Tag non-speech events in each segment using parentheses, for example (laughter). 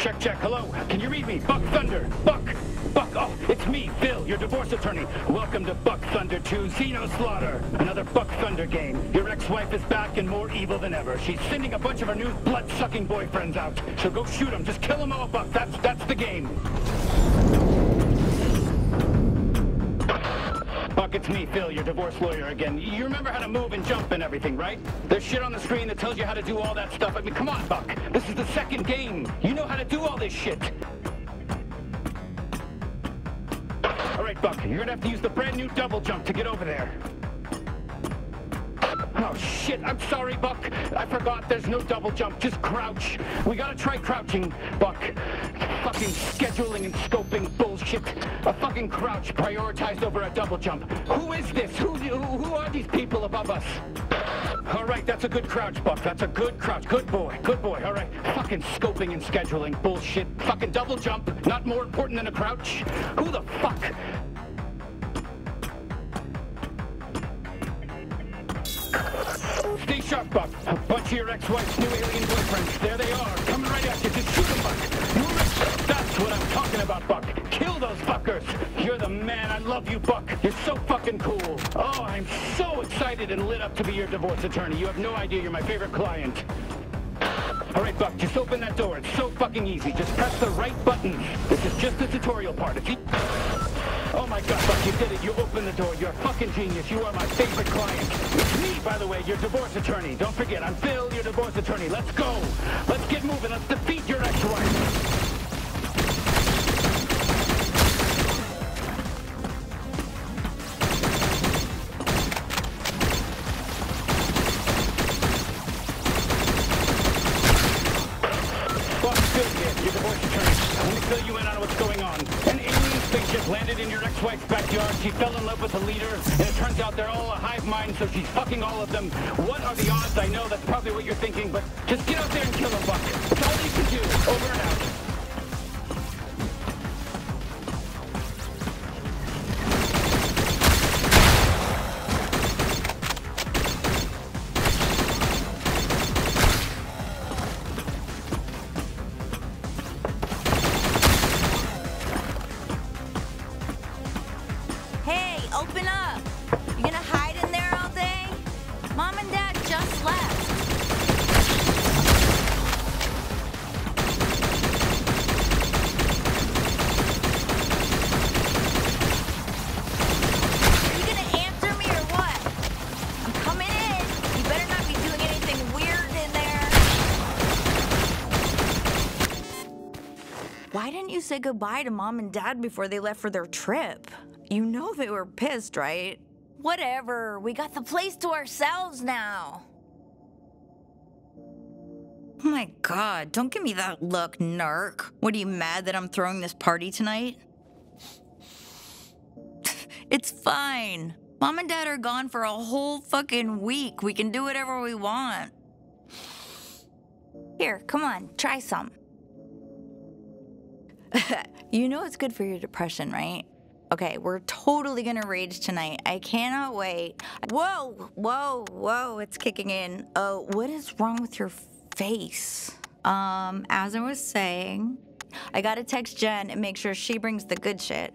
Check, check. Hello. Can you read me? Buck Thunder. Buck. Buck. Oh, it's me, Phil, your divorce attorney. Welcome to Buck Thunder 2 Xeno Slaughter. Another Buck Thunder game. Your ex-wife is back and more evil than ever. She's sending a bunch of her new blood-sucking boyfriends out. So go shoot them. Just kill them all, Buck. That's, that's the game. Buck, it's me, Phil, your divorce lawyer again. You remember how to move and jump and everything, right? There's shit on the screen that tells you how to do all that stuff. I mean, come on, Buck. This is the second game. You know how to do all this shit. All right, Buck, you're gonna have to use the brand new double jump to get over there. Oh, shit, I'm sorry, Buck. I forgot there's no double jump, just crouch. We gotta try crouching, Buck. Fucking scheduling and scoping bullshit. A fucking crouch prioritized over a double jump. Who is this? Who, who, are these people above us? All right, that's a good crouch, Buck. That's a good crouch. Good boy, good boy. All right. Fucking scoping and scheduling bullshit. Fucking double jump. Not more important than a crouch. Who the fuck? Stay sharp, Buck. A bunch of your ex-wife's new alien boyfriends. There they are. Coming right at you. Just shoot them, Buck. Move it. That's what I'm talking about, Buck. Kill those fuckers. You're the man. I love you, Buck. You're so fucking cool. Oh, I'm so excited and lit up to be your divorce attorney. You have no idea. You're my favorite client. All right, Buck, just open that door. It's so fucking easy. Just press the right button. This is just the tutorial part. If you... Oh my god, Buck, you did it. You opened the door. You're a fucking genius. You are my favorite client. Me, by the way, your divorce attorney. Don't forget, I'm Phil, your divorce attorney. Let's go. Let's get moving. Let's defeat your ex-wife. Out they're all a hive mind, so she's fucking all of them. What are the odds? I know that's probably what you're thinking, but just get out there and kill them, Buck. That's all you can do. Over and out. Say goodbye to mom and dad before they left for their trip? You know they were pissed, right? Whatever. We got the place to ourselves now. Oh my god, don't give me that look, narc. What are you mad that I'm throwing this party tonight? (sighs) it's fine. Mom and dad are gone for a whole fucking week. We can do whatever we want. Here, come on, try some. (laughs) you know it's good for your depression, right? Okay, we're totally gonna rage tonight. I cannot wait. Whoa, whoa, whoa, it's kicking in. Oh, what is wrong with your face? Um, as I was saying, I gotta text Jen and make sure she brings the good shit.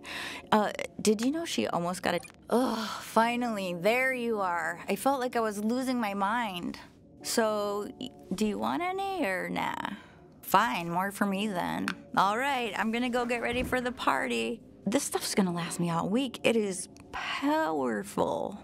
Uh, did you know she almost got a. Ugh, finally, there you are. I felt like I was losing my mind. So, do you want any or nah? Fine, more for me then. All right, I'm gonna go get ready for the party. This stuff's gonna last me all week. It is powerful.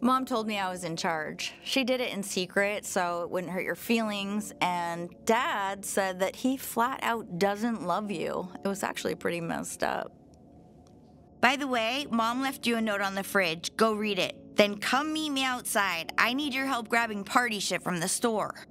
Mom told me I was in charge. She did it in secret so it wouldn't hurt your feelings, and Dad said that he flat out doesn't love you. It was actually pretty messed up. By the way, Mom left you a note on the fridge. Go read it. Then come meet me outside. I need your help grabbing party shit from the store.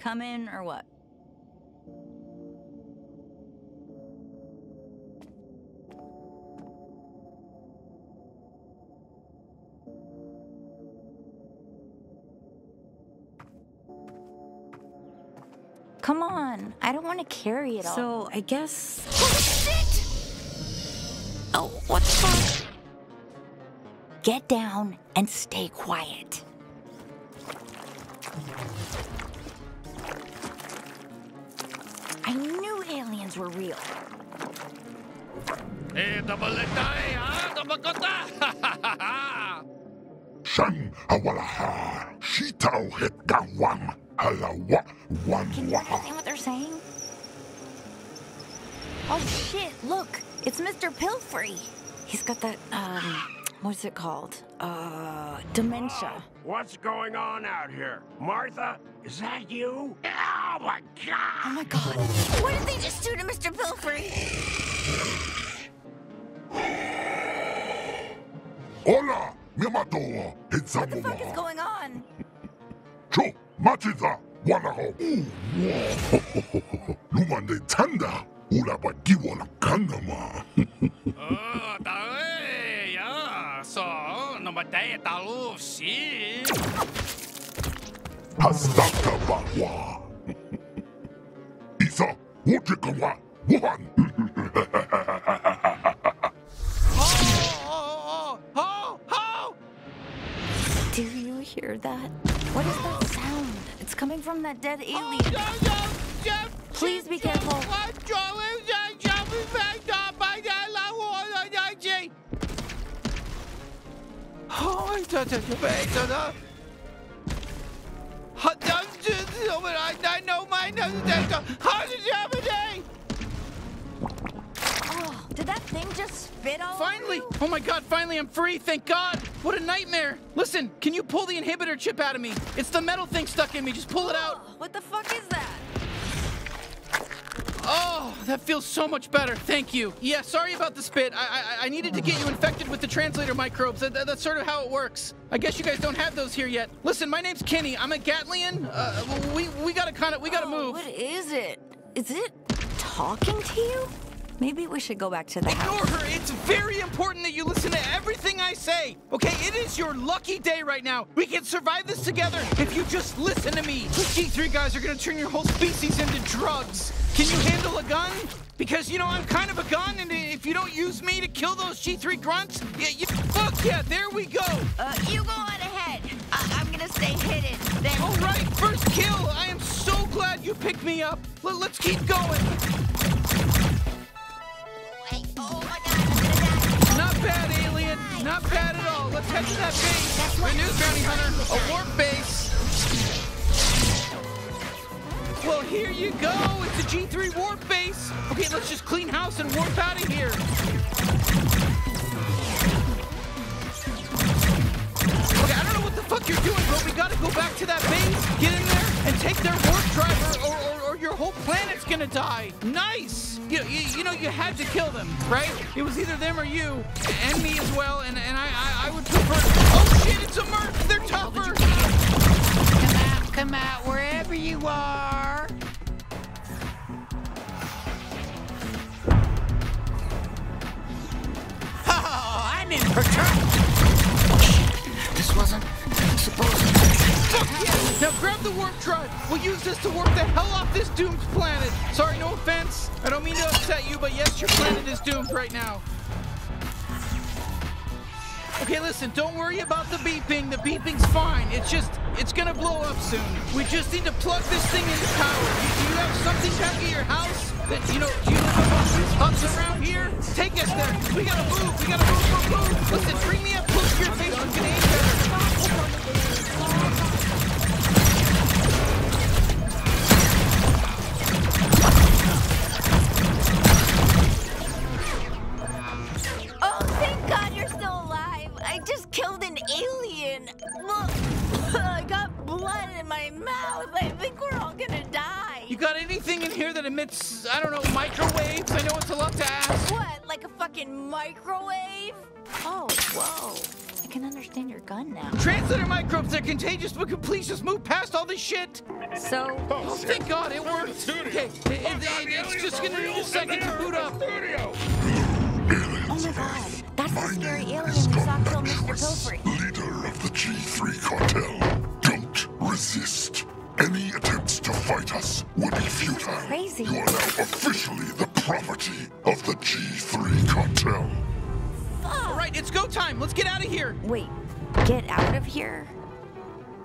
Come in or what? Come on, I don't want to carry it all. So, I guess. Oh, shit! Oh, what the fuck? Get down and stay quiet. Knew were real. Eh, tabalatay, (laughs) ha? Tabakota! Shan awalaha, shitao het gawang, halawa, wan Can you understand what they're saying? Oh shit, look, it's Mr. Pilfrey. He's got that, um, what's it called? Uh, dementia. What's going on out here? Martha, is that you? Oh my god! Oh my god. What did Hola, miamato, What the fuck is going on? Cho, machiza, wanaho. (laughs) Lumande tanda, ulaba giwala kangama. (laughs) Ah, oh, tae, ya. So, namatay talo, si. Hastaka bahwa. (laughs) Isa, wujikawa, wuhan. Oh, oh, oh, oh, Do you hear that? What is that sound? It's coming from that dead alien. Please be careful. Oh, Finally! Oh my god, finally I'm free, thank god! What a nightmare! Listen, can you pull the inhibitor chip out of me? It's the metal thing stuck in me, just pull it out! Oh, What the fuck is that? Oh, that feels so much better, thank you. Yeah, sorry about the spit. I I, I needed to get you infected with the translator microbes. That, that- that's sort of how it works. I guess you guys don't have those here yet. Listen, my name's Kenny. I'm a Gatlian. Uh, we, we gotta kind of, we gotta Oh, move. What is it? Is it talking to you? Maybe we should go back to the Ignore house. her. It's very important that you listen to everything I say. Okay, it is your lucky day right now. We can survive this together if you just listen to me. Those G3 guys are gonna turn your whole species into drugs. Can you handle a gun? Because you know I'm kind of a gun, and if you don't use me to kill those G3 grunts, yeah, you, fuck yeah, there we go. Uh, you go on ahead. I- I'm gonna stay hidden. Then. All right, first kill. I am so glad you picked me up. L- let's keep going. The bounty hunter, a warp base. Well, here you go. It's a G3 warp base. Okay, let's just clean house and warp out of here. Okay, I don't know what the fuck you're doing, but we gotta go back to that base, get in there, and take their warp driver, or, or your whole planet's gonna die. Nice. You, you, you know, you had to kill them, right? It was either them or you, and me as well, and, and I, I, I would prefer. Oh shit, it's a merc. They're tougher. Come out, come out, wherever you are. Oh, I'm in for trouble. This wasn't Now grab the warp drive. We'll use this to warp the hell off this doomed planet. Sorry, no offense. I don't mean to upset you, but yes, your planet is doomed right now. Okay, listen, don't worry about the beeping. The beeping's fine. It's just, it's gonna blow up soon. We just need to plug this thing into power. Do you have something back at your house? You know, do you live above these huts around here? Take us there. We gotta move. We gotta move, move, move. Listen, bring me up close to your face. You can aim better. Oh, thank God you're still alive. I just killed an alien. Look, (laughs) I got blood in my mouth. I think we're all gonna got anything in here that emits, I don't know, microwaves? I know it's a lot to ask. What, like a fucking microwave? Oh, whoa. I can understand your gun now. Translator microbes, they're contagious, but can please just move past all this shit? So, Oh, oh thank God, it worked. Okay, it- it- it- it's just gonna need a second to boot up. oh my God, that's the scary alien we saw kill Mr. Pilfrey. leader of the G3 cartel. Don't resist. Any attempts to fight us would be futile. Crazy. You are now officially the property of the G3 cartel. All right, it's go time. Let's get out of here. Wait, get out of here?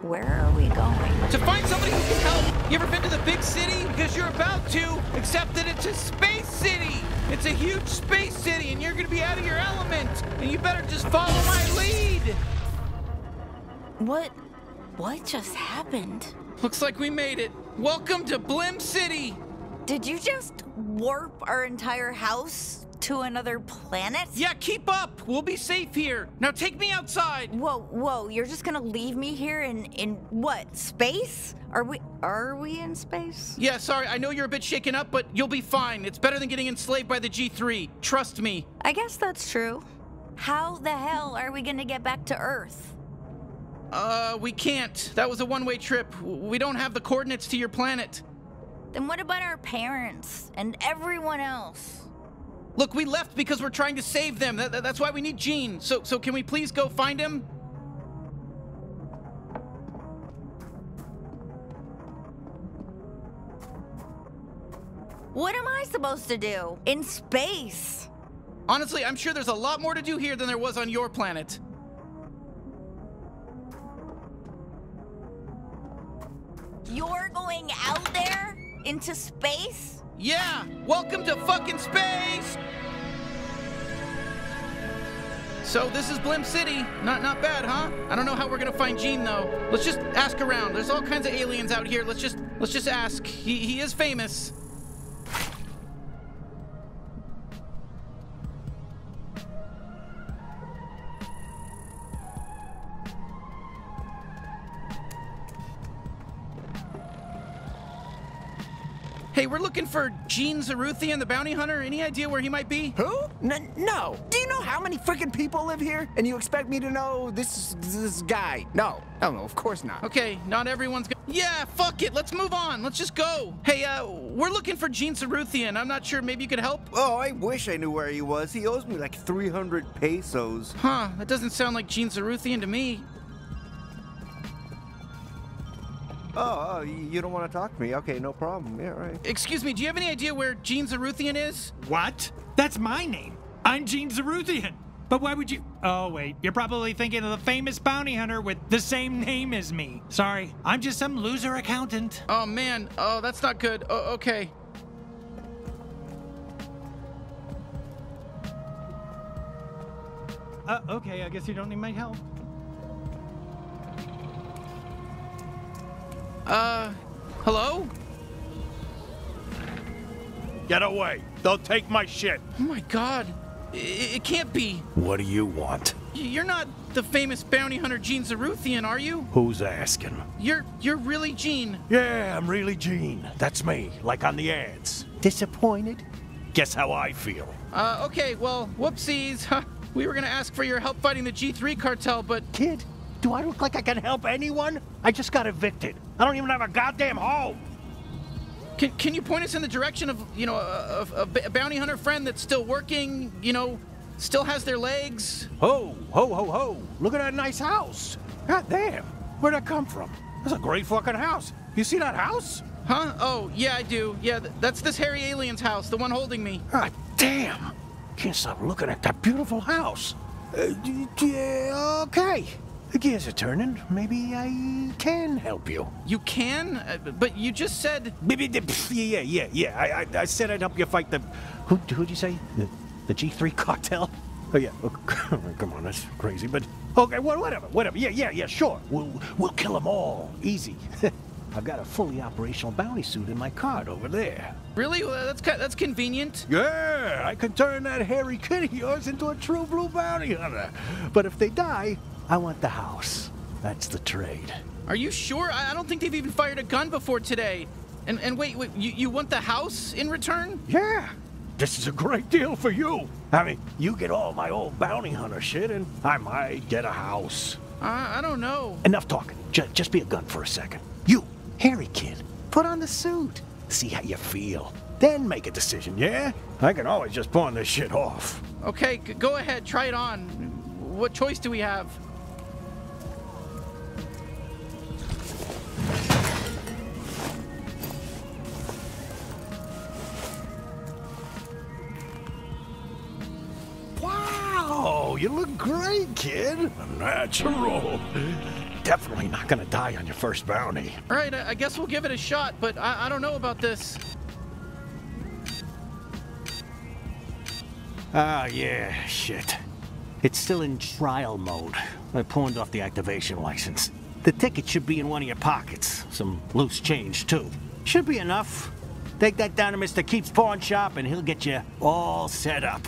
Where are we going? To find somebody who can help. You ever been to the big city? Because you're about to, except that it's a space city. It's a huge space city, and you're gonna be out of your element. And you better just follow my lead. What? What just happened? Looks like we made it. Welcome to Blim City. Did you just warp our entire house to another planet? Yeah, keep up. We'll be safe here. Now take me outside. Whoa, whoa, you're just gonna leave me here in in what? Space? Are we are we in space? Yeah, sorry, I know you're a bit shaken up, but you'll be fine. It's better than getting enslaved by the G3. Trust me. I guess that's true. How the hell are we gonna get back to Earth? Uh, we can't. That was a one way trip. We don't have the coordinates to your planet. Then what about our parents and everyone else? Look, we left because we're trying to save them. That- that's why we need Gene. So, so can we please go find him? What am I supposed to do? In space? Honestly, I'm sure there's a lot more to do here than there was on your planet. You're going out there? Into space? Yeah, welcome to fucking space. So this is Blim City. Not not bad, huh? I don't know how we're gonna find Gene though. Let's just ask around. There's all kinds of aliens out here. Let's just let's just ask. He he is famous. Hey, we're looking for Gene Zaruthian, the bounty hunter. Any idea where he might be? Who? N- no. Do you know how many freaking people live here? And you expect me to know this this guy? No. No, no, of course not. Okay, not everyone's gonna. Yeah, fuck it. Let's move on. Let's just go. Hey, uh, we're looking for Gene Zaruthian. I'm not sure. Maybe you could help? Oh, I wish I knew where he was. He owes me like 300 pesos. Huh, that doesn't sound like Gene Zaruthian to me. Oh, oh, you you don't want to talk to me? Okay, no problem. Yeah, right. Excuse me, do you have any idea where Gene Zaruthian is? What? That's my name. I'm Gene Zaruthian. But why would you? Oh, wait. You're probably thinking of the famous bounty hunter with the same name as me. Sorry, I'm just some loser accountant. Oh, man. Oh, that's not good. Oh, okay. Uh, okay, I guess you don't need my help. Uh, hello? Get away. They'll take my shit. Oh my god. I- it can't be. What do you want? You're not the famous bounty hunter Gene Zaruthian, are you? Who's asking? You're you're really Gene. Yeah, I'm really Gene. That's me, like on the ads. Disappointed? Guess how I feel. Uh, okay, well, whoopsies. Huh. (laughs) We were gonna ask for your help fighting the G3 cartel, but Kid, do I look like I can help anyone? I just got evicted. I don't even have a goddamn home. Can, can you point us in the direction of, you know, a, a, a bounty hunter friend that's still working, you know, still has their legs? Ho, ho, ho, ho. Look at that nice house. God damn. Where'd that come from? That's a great fucking house. You see that house? Huh? Oh, yeah, I do. Yeah, th- that's this hairy alien's house, the one holding me. God damn. Can't stop looking at that beautiful house. Uh, yeah, okay. The gears are turning. Maybe I can help you. You can? Uh, but you just said. Yeah, yeah, yeah. I, I, I said I'd help you fight the. Who, who'd you say? The, the G3 cartel? Oh, yeah. Oh, (laughs) come on, that's crazy, but. Okay, well, whatever, whatever. Yeah, yeah, yeah, sure. We'll, we'll kill them all. Easy. (laughs) I've got a fully operational bounty suit in my cart over there. Really? Well, that's that's convenient. Yeah, I can turn that hairy kid of yours into a true blue bounty hunter. But if they die, I want the house. That's the trade. Are you sure? I, don't think they've even fired a gun before today. And and wait, wait, you, you want the house in return? Yeah. This is a great deal for you. I mean, you get all my old bounty hunter shit, and I might get a house. I, I don't know. Enough talking. J- just be a gun for a second. You, hairy kid, put on the suit. See how you feel. Then make a decision, yeah? I can always just pawn this shit off. Okay, g- go ahead, try it on. What choice do we have? You look great, kid. Natural. Definitely not gonna die on your first bounty. All right, I, guess we'll give it a shot, but I, I don't know about this. Ah, yeah, shit. It's still in trial mode. I pawned off the activation license. The ticket should be in one of your pockets. Some loose change, too. Should be enough. Take that down to Mr. Keith's pawn shop and he'll get you all set up.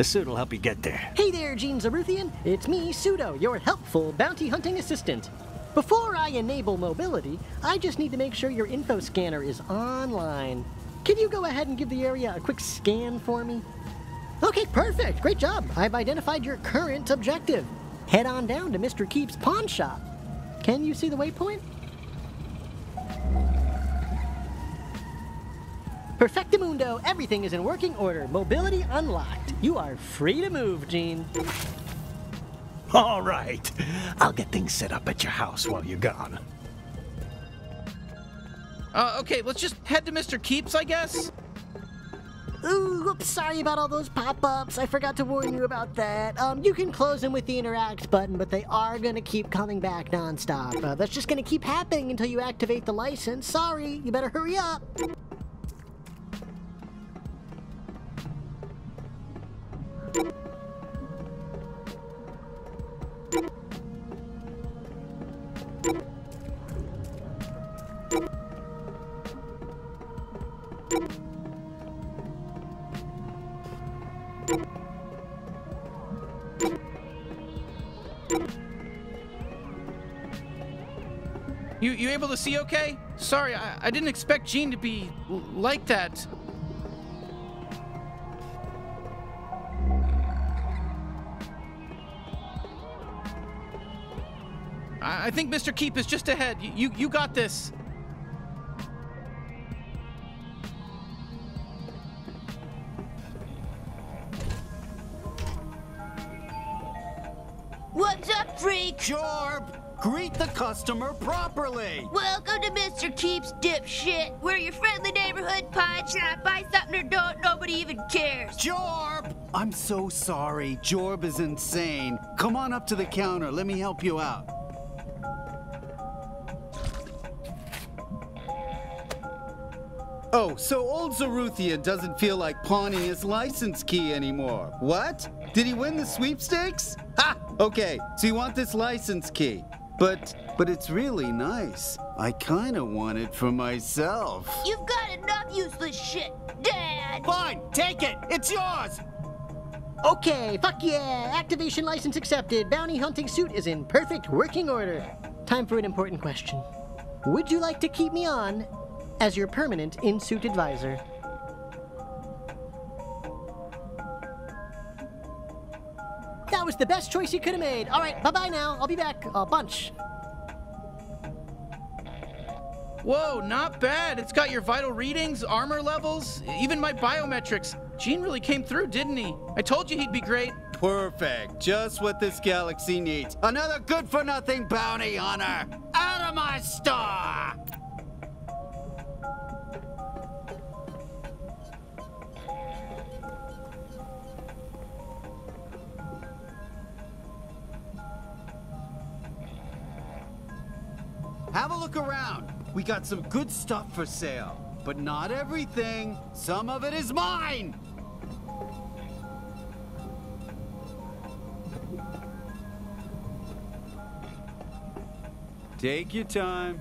The suit will help you get there. Hey there, Gene Zaruthian. It's me, Pseudo, your helpful bounty hunting assistant. Before I enable mobility, I just need to make sure your info scanner is online. Can you go ahead and give the area a quick scan for me? Okay, perfect. Great job. I've identified your current objective. Head on down to Mr. Keep's pawn shop. Can you see the waypoint? Perfectamundo, everything is in working order. Mobility unlocked. You are free to move, Gene. All right. I'll get things set up at your house while you're gone. Uh, okay, let's just head to Mr. Keeps, I guess. Ooh, oops, sorry about all those pop-ups. I forgot to warn you about that. Um, you can close them with the interact button, but they are gonna keep coming back nonstop. Uh, that's just gonna keep happening until you activate the license. Sorry, you better hurry up. You you able to see okay? Sorry, I, I didn't expect Gene to be l- like that. I, I think Mr. Keep is just ahead. You, you you got this. What's up, freak? Jorb! Greet the customer properly! Welcome to Mr. Keeps Dipshit. We're your friendly neighborhood pawn shop. Buy something or don't, nobody even cares. Jorb! I'm so sorry. Jorb is insane. Come on up to the counter. Let me help you out. Oh, so old Zaruthian doesn't feel like pawning his license key anymore. What? Did he win the sweepstakes? Ha! Okay, so you want this license key. But, but it's really nice. I kinda want it for myself. You've got enough useless shit, Dad. Fine, take it. It's yours. Okay, fuck yeah! Activation license accepted. Bounty hunting suit is in perfect working order. Time for an important question. Would you like to keep me on as your permanent in-suit advisor? That was the best choice you could have made. All right, bye-bye now. I'll be back a bunch. Whoa, not bad. It's got your vital readings, armor levels, even my biometrics. Gene really came through, didn't he? I told you he'd be great. Perfect. Just what this galaxy needs. Another good for nothing bounty hunter. Out of my store! Have a look around. We got some good stuff for sale. But not everything. Some of it is mine! Take your time.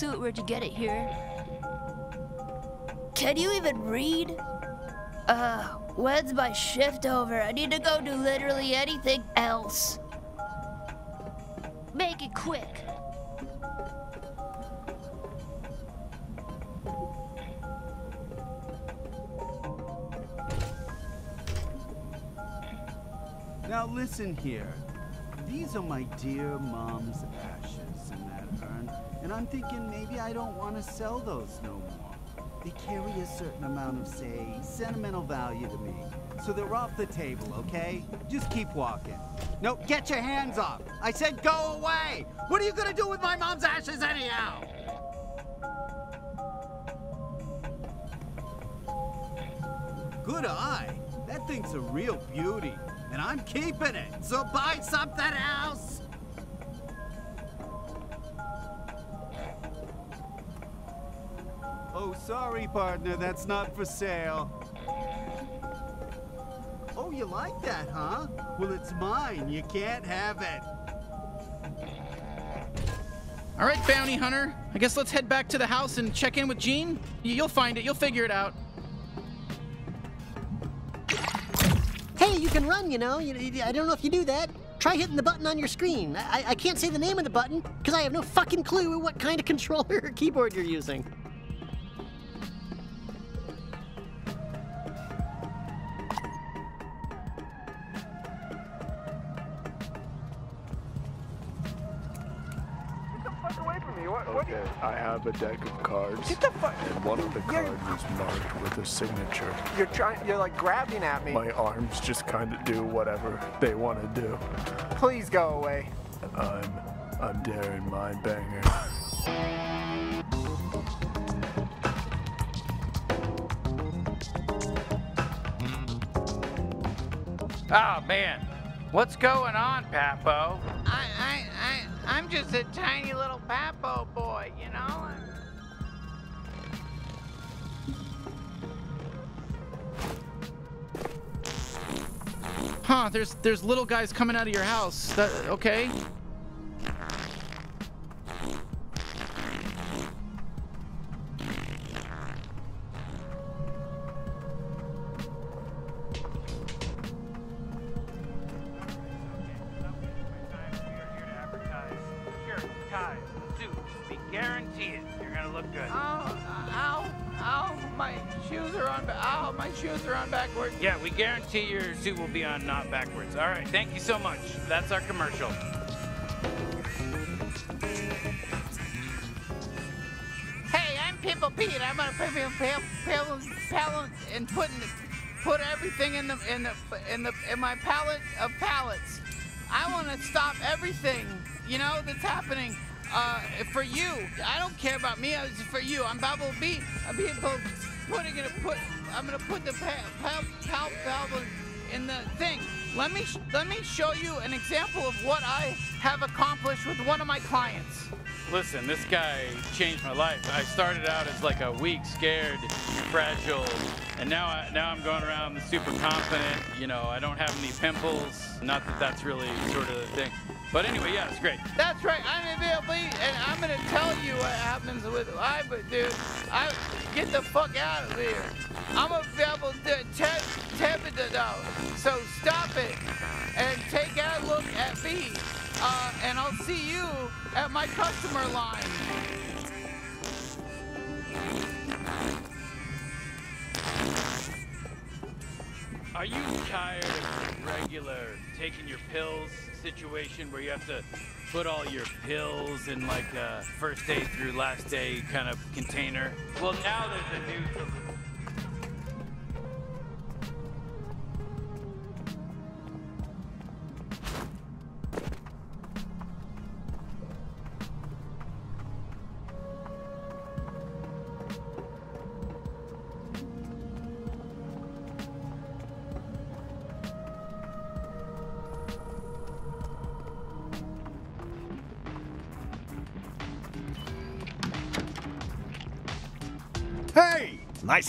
Suit. Where'd you get it here? Can you even read? Uh, when's my shift over? I need to go do literally anything else. Make it quick. Now listen here. These are my dear mom's and I'm thinking maybe I don't want to sell those no more. They carry a certain amount of, say, sentimental value to me. So they're off the table, okay? Just keep walking. No, get your hands off! I said go away! What are you gonna do with my mom's ashes anyhow? Good eye. That thing's a real beauty. And I'm keeping it. So buy something else. Oh, sorry, partner. That's not for sale. Oh, you like that, huh? Well, it's mine. You can't have it. All right, bounty hunter. I guess let's head back to the house and check in with Gene. You'll find it. You'll figure it out. Hey, you can run, you know. You, you- I don't know if you do that. Try hitting the button on your screen. I, I can't say the name of the button because I have no fucking clue what kind of (laughs) controller or keyboard you're using. A deck of cards. Get the fuck. And one of the You're- cards is marked with a signature. You're trying. You're like grabbing at me. My arms just kind of do whatever they want to do. Please go away. I'm, I'm Darren Mindbanger. Oh ah, man, what's going on, Papo? I, I, I, I'm just a tiny little papo boy, you know? Huh, there's there's little guys coming out of your house. That, okay. Shirts, ties, suits. Guarantee it. You're gonna look good. Ow, ow, ow, my shoes are on, ow, my shoes are on backwards. Yeah, we guarantee your suit will be on not backwards. All right, thank you so much. That's our commercial. Hey, I'm Pimple Pete. I'm gonna put pimple, pimple, pimple, and put put everything in the in the in the in my palette of palettes. I want to stop everything, you know, that's happening. Uh, for you, I don't care about me. It's for you. I'm Babble B. I'm put, putting it. Put. I'm gonna put the pal pal pal pal in the thing. Let me let me show you an example of what I have accomplished with one of my clients. Listen, this guy changed my life. I started out as like a weak, scared, fragile, and now I, now I'm going around super confident. You know, I don't have any pimples. Not that that's really sort of the thing. But anyway, yeah, it's great. That's right. I'm available, and I'm gonna tell you what happens with I. But dude, I get the fuck out of here. I'm available to ten now. So stop it and take a look at me, uh, and I'll see you at my customer line. Are you tired of regular taking your pills situation where you have to put all your pills in like a first day through last day kind of container? Well, now there's a new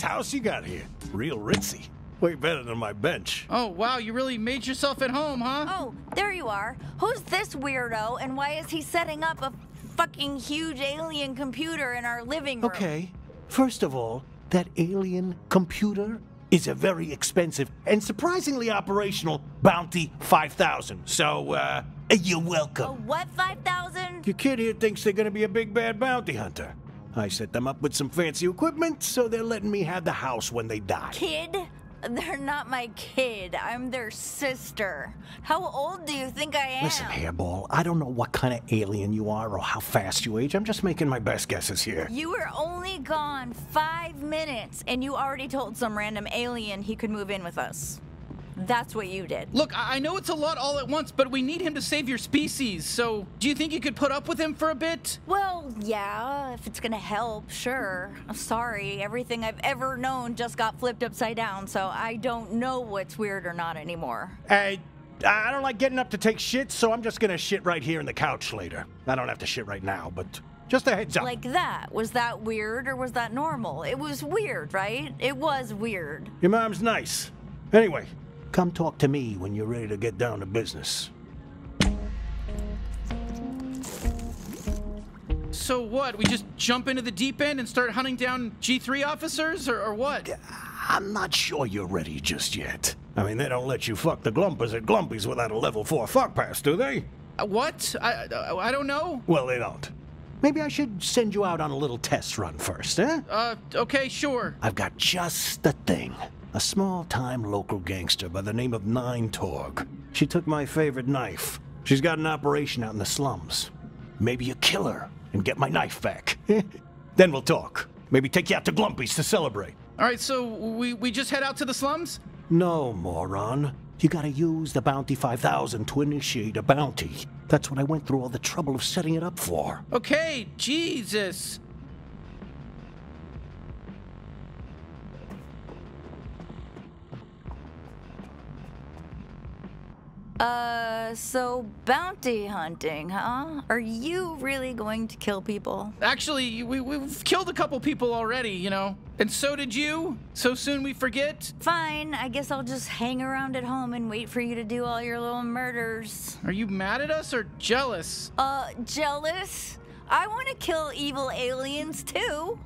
house you got here. Real ritzy. Way better than my bench. Oh, wow, you really made yourself at home, huh? Oh, there you are. Who's this weirdo and why is he setting up a fucking huge alien computer in our living room? Okay. First of all, that alien computer is a very expensive and surprisingly operational Bounty 5000. So, uh, you're welcome. A what 5000? Your kid here thinks they're gonna be a big bad bounty hunter. I set them up with some fancy equipment, so they're letting me have the house when they die. Kid? They're not my kid. I'm their sister. How old do you think I am? Listen, Hairball, I don't know what kind of alien you are or how fast you age. I'm just making my best guesses here. You were only gone five minutes and you already told some random alien he could move in with us. That's what you did. Look, I I know it's a lot all at once, but we need him to save your species. So, do you think you could put up with him for a bit? Well, yeah, if it's gonna help, sure. I'm sorry, everything I've ever known just got flipped upside down, so I don't know what's weird or not anymore. Hey, I don't like getting up to take shit, so I'm just gonna shit right here in the couch later. I don't have to shit right now, but just a heads up. Like that. Was that weird or was that normal? It was weird, right? It was weird. Your mom's nice. Anyway, come talk to me when you're ready to get down to business. So what? We just jump into the deep end and start hunting down G3 officers, or, or what? I'm not sure you're ready just yet. I mean, they don't let you fuck the Glumpers at Glumpies without a level 4 fuck pass, do they? Uh, what? I, I I don't know. Well, they don't. Maybe I should send you out on a little test run first, eh? Uh, okay, sure. I've got just the thing. A small-time local gangster by the name of Nine Torg. She took my favorite knife. She's got an operation out in the slums. Maybe you kill her and get my knife back. (laughs) then we'll talk. Maybe take you out to Glumpy's to celebrate. All right, so we we just head out to the slums? No, moron. You gotta use the Bounty 5000 to initiate a bounty. That's what I went through all the trouble of setting it up for. Okay, Jesus. Uh, so bounty hunting, huh? Are you really going to kill people? Actually, we, we've killed a couple people already, you know. And so did you. So soon we forget. Fine, I guess I'll just hang around at home and wait for you to do all your little murders. Are you mad at us or jealous? Uh, jealous? I want to kill evil aliens too.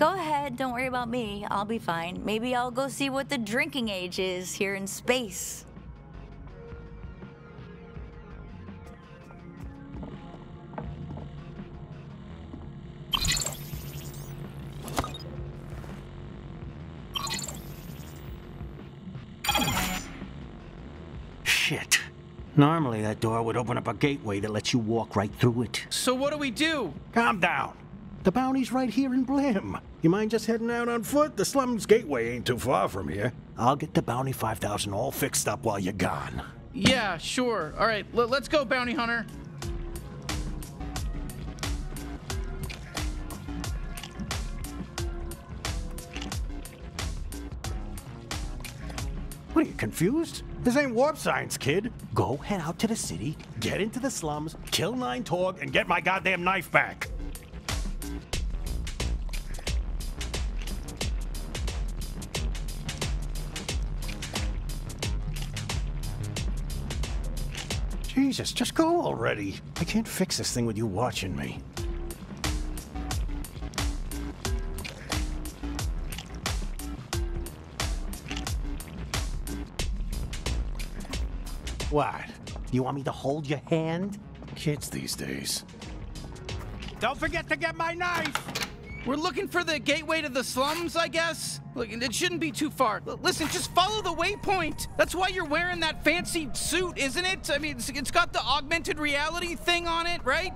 Go ahead, don't worry about me. I'll be fine. Maybe I'll go see what the drinking age is here in space. Normally that door would open up a gateway that lets you walk right through it. So what do we do? Calm down. The bounty's right here in Blim. You mind just heading out on foot? The slums gateway ain't too far from here. I'll get the bounty 5000 all fixed up while you're gone. Yeah, sure. All right, l- let's go, bounty hunter. What are you confused? This ain't warp science, kid. Go head out to the city, get into the slums, kill Nine Torg, and get my goddamn knife back. Jesus, just go already. I can't fix this thing with you watching me. What? You want me to hold your hand? Kids these days. Don't forget to get my knife! We're looking for the gateway to the slums, I guess? Look, it shouldn't be too far. L- listen, just follow the waypoint. That's why you're wearing that fancy suit, isn't it? I mean, it's, it's got the augmented reality thing on it, right?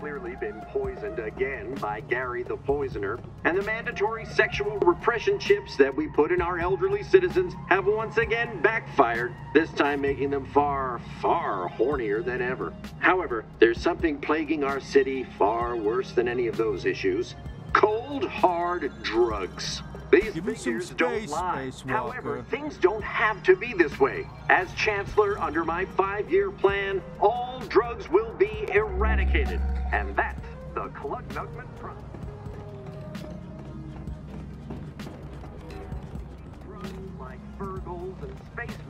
Clearly been poisoned again by Gary the Poisoner, and the mandatory sexual repression chips that we put in our elderly citizens have once again backfired, this time making them far, far hornier than ever. However, there's something plaguing our city far worse than any of those issues cold, hard drugs. These figures don't lie. However, things don't have to be this way. As Chancellor, under my five year plan, all drugs will be eradicated. And that's the Klug Nugman Promise. Drugs like Virgils and space